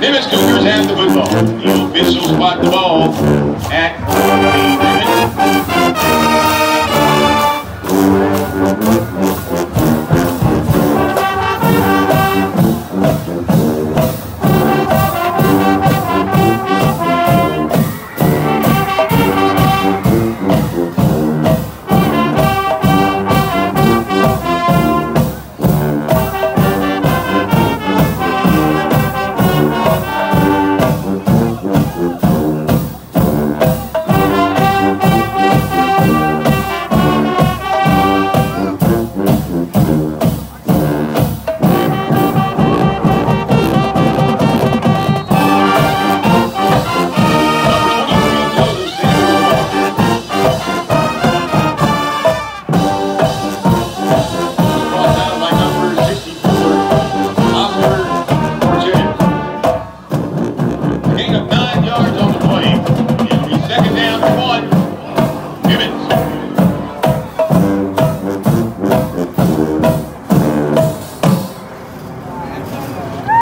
Nimitz Cougars have the football. The officials spot the ball at the